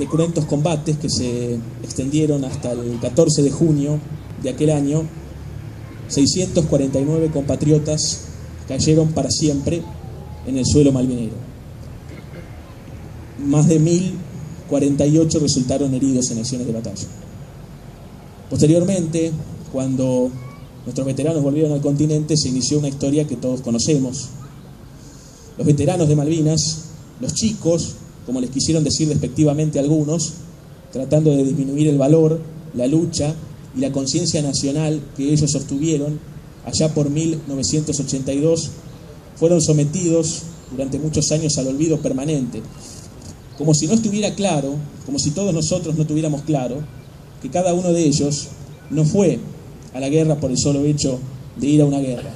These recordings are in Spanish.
de cruentos combates que se extendieron hasta el 14 de junio de aquel año, 649 compatriotas cayeron para siempre en el suelo malvinero. Más de 1048 resultaron heridos en acciones de batalla. Posteriormente, cuando nuestros veteranos volvieron al continente, se inició una historia que todos conocemos. Los veteranos de Malvinas, los chicos, como les quisieron decir despectivamente algunos, tratando de disminuir el valor, la lucha y la conciencia nacional que ellos sostuvieron allá por 1982, fueron sometidos durante muchos años al olvido permanente, como si no estuviera claro, como si todos nosotros no tuviéramos claro, que cada uno de ellos no fue a la guerra por el solo hecho de ir a una guerra,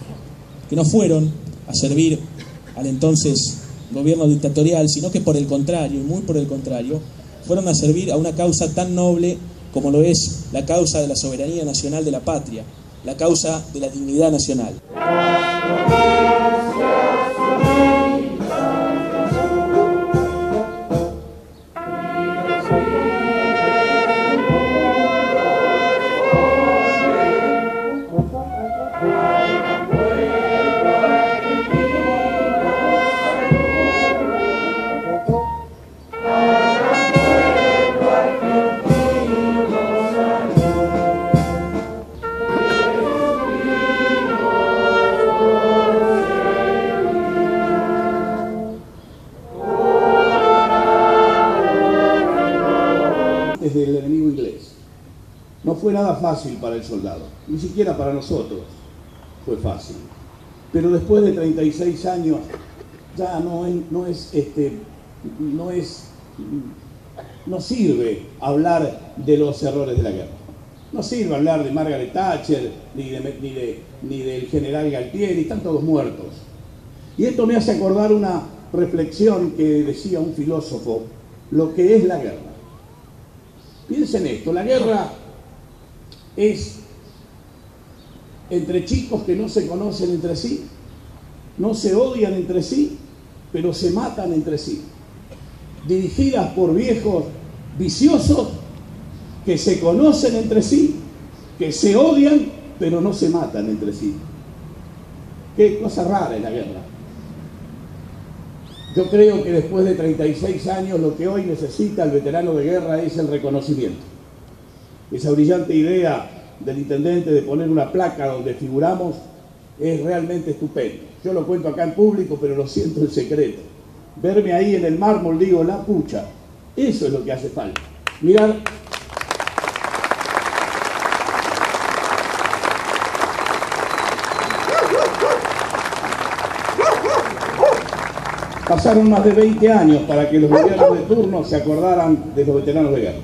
que no fueron a servir al entonces gobierno dictatorial, sino que por el contrario, y muy por el contrario, fueron a servir a una causa tan noble como lo es la causa de la soberanía nacional de la patria, la causa de la dignidad nacional. Del enemigo inglés. No fue nada fácil para el soldado, ni siquiera para nosotros fue fácil. Pero después de 36 años ya no es, no es, este, no es, no sirve hablar de los errores de la guerra. No sirve hablar de Margaret Thatcher, ni, de, ni, de, ni del general Galtieri, están todos muertos. Y esto me hace acordar una reflexión que decía un filósofo, lo que es la guerra. Piensen esto, la guerra es entre chicos que no se conocen entre sí, no se odian entre sí, pero se matan entre sí. Dirigidas por viejos viciosos que se conocen entre sí, que se odian, pero no se matan entre sí. Qué cosa rara es la guerra. Yo creo que después de 36 años lo que hoy necesita el veterano de guerra es el reconocimiento. Esa brillante idea del intendente de poner una placa donde figuramos es realmente estupendo. Yo lo cuento acá en público, pero lo siento en secreto. Verme ahí en el mármol, digo, la pucha, eso es lo que hace falta. Mirar Pasaron más de 20 años para que los gobiernos de turno se acordaran de los veteranos de guerra.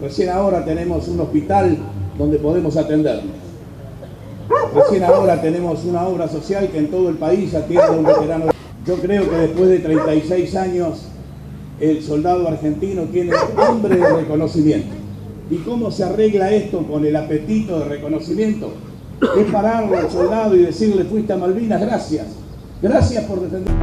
Recién ahora tenemos un hospital donde podemos atendernos. Recién ahora tenemos una obra social que en todo el país atiende a un veterano. Yo creo que después de 36 años el soldado argentino tiene hambre de reconocimiento. ¿Y cómo se arregla esto con el apetito de reconocimiento? Es pararlo al soldado y decirle, fuiste a Malvinas, gracias. Gracias por defender.